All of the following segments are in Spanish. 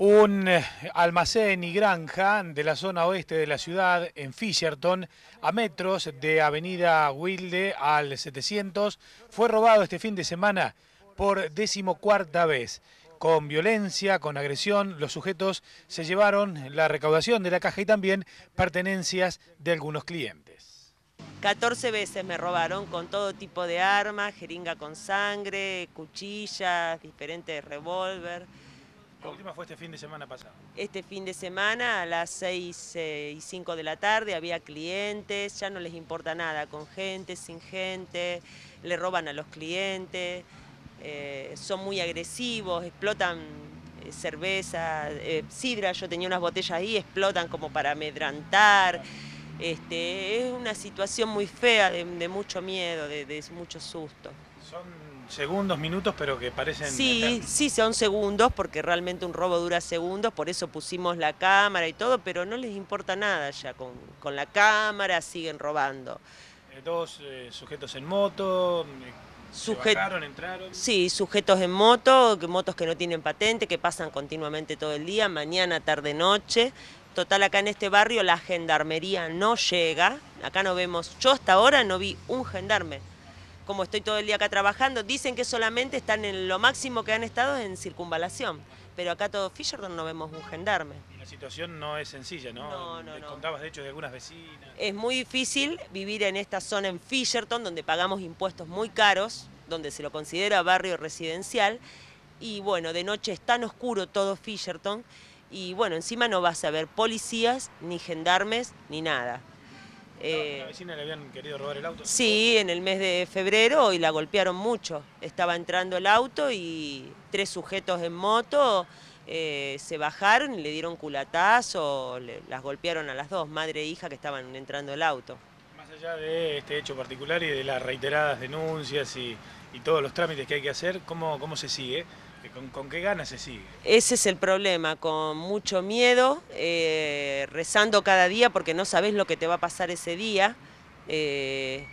Un eh, almacén y granja de la zona oeste de la ciudad, en Fisherton, a metros de Avenida Wilde al 700, fue robado este fin de semana por decimocuarta vez. Con violencia, con agresión, los sujetos se llevaron la recaudación de la caja y también pertenencias de algunos clientes. 14 veces me robaron con todo tipo de armas, jeringa con sangre, cuchillas, diferentes revólver. La última fue este fin de semana pasado. Este fin de semana a las 6 eh, y 5 de la tarde había clientes, ya no les importa nada, con gente, sin gente, le roban a los clientes, eh, son muy agresivos, explotan eh, cerveza, sidra, yo tenía unas botellas ahí, explotan como para amedrantar. Este, es una situación muy fea, de, mucho miedo, de, de mucho susto. Son segundos, minutos, pero que parecen... Sí, sí, son segundos, porque realmente un robo dura segundos, por eso pusimos la cámara y todo, pero no les importa nada ya, con, con la cámara siguen robando. Eh, dos eh, sujetos en moto, Sujet... bajaron, entraron. Sí, sujetos en moto, motos que no tienen patente, que pasan continuamente todo el día, mañana, tarde, noche. Total, acá en este barrio la gendarmería no llega, acá no vemos, yo hasta ahora no vi un gendarme como estoy todo el día acá trabajando, dicen que solamente están en lo máximo que han estado en circunvalación, pero acá todo Fisherton no vemos un gendarme. La situación no es sencilla, ¿no? No, no, no. Contabas de hecho de algunas vecinas. Es muy difícil vivir en esta zona en Fisherton, donde pagamos impuestos muy caros, donde se lo considera barrio residencial, y bueno, de noche es tan oscuro todo Fisherton, y bueno, encima no vas a ver policías, ni gendarmes, ni nada. Eh, ¿La vecina le habían querido robar el auto? Sí, en el mes de febrero y la golpearon mucho. Estaba entrando el auto y tres sujetos en moto eh, se bajaron y le dieron culatazo, las golpearon a las dos, madre e hija que estaban entrando el auto. Allá de este hecho particular y de las reiteradas denuncias y, todos los trámites que hay que hacer, ¿cómo, cómo se sigue? ¿Con, qué ganas se sigue? Ese es el problema, con mucho miedo, eh, rezando cada día porque no sabes lo que te va a pasar ese día, eh,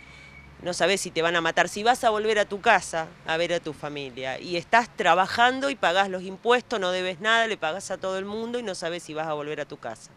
no sabes si te van a matar, si vas a volver a tu casa a ver a tu familia y estás trabajando y pagás los impuestos, no debes nada, le pagás a todo el mundo y no sabes si vas a volver a tu casa.